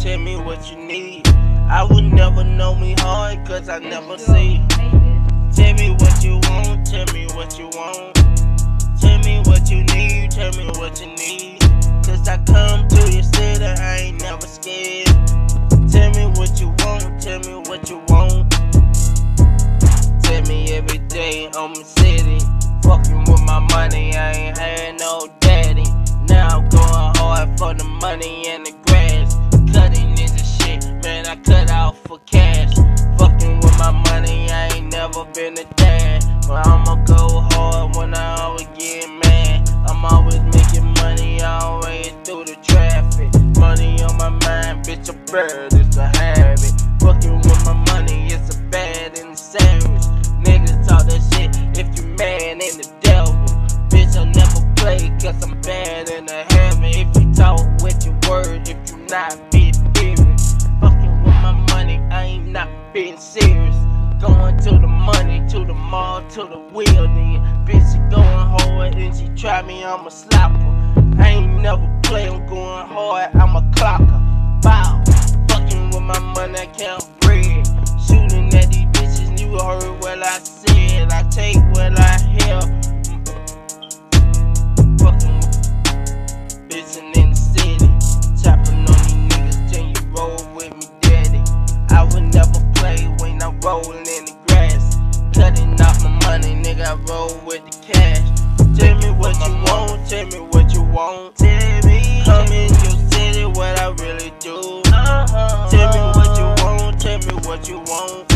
tell me what you need. I would never know me hard, cause I never see. Tell me what you want, tell me what you want. Tell me what you need, tell me what you need. Cause I come to your city, I ain't never scared. Tell me what you want, tell me what you want. Tell me every day I'm a city. Fucking with my money, I ain't had no daddy. Now I'm going hard for the money and the never been a dad. But I'ma go hard when I always get mad. I'm always making money, always through the traffic. Money on my mind, bitch, a bird, it's a habit. Fucking with my money, it's a bad and a savage. Niggas talk that shit if you mad in the devil. Bitch, I never play cause I'm bad in the heaven. If you talk with your word, if you not be serious. Fucking with my money, I ain't not being serious. Going to the money, to the mall, to the wheel, then bitch she going hard and she try me, I'm a slapper. I ain't never play, I'm going hard, I'm a clocker. Bow, fucking with my money, I count cash. Tell me what you want, tell me what you want. Tell me. Come in your city, what I really do. Uh-huh. Tell me what you want, tell me what you want.